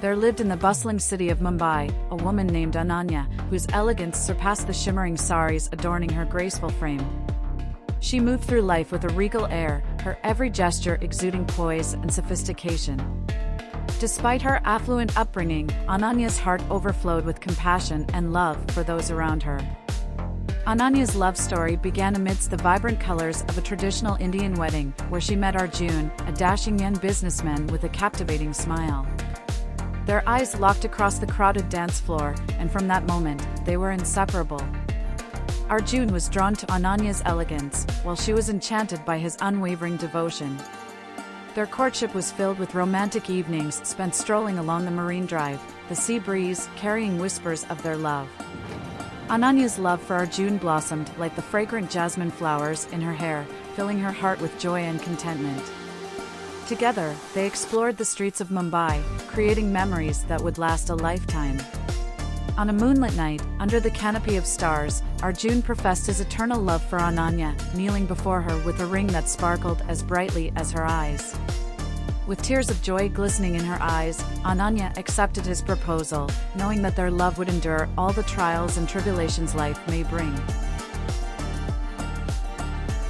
there lived in the bustling city of Mumbai a woman named Ananya, whose elegance surpassed the shimmering saris adorning her graceful frame. She moved through life with a regal air, her every gesture exuding poise and sophistication. Despite her affluent upbringing, Ananya's heart overflowed with compassion and love for those around her. Ananya's love story began amidst the vibrant colors of a traditional Indian wedding, where she met Arjun, a dashing young businessman with a captivating smile. Their eyes locked across the crowded dance floor, and from that moment, they were inseparable. Arjun was drawn to Ananya's elegance, while she was enchanted by his unwavering devotion. Their courtship was filled with romantic evenings spent strolling along the marine drive, the sea breeze carrying whispers of their love. Ananya's love for Arjun blossomed like the fragrant jasmine flowers in her hair, filling her heart with joy and contentment. Together, they explored the streets of Mumbai, creating memories that would last a lifetime. On a moonlit night, under the canopy of stars, Arjun professed his eternal love for Ananya, kneeling before her with a ring that sparkled as brightly as her eyes. With tears of joy glistening in her eyes, Ananya accepted his proposal, knowing that their love would endure all the trials and tribulations life may bring.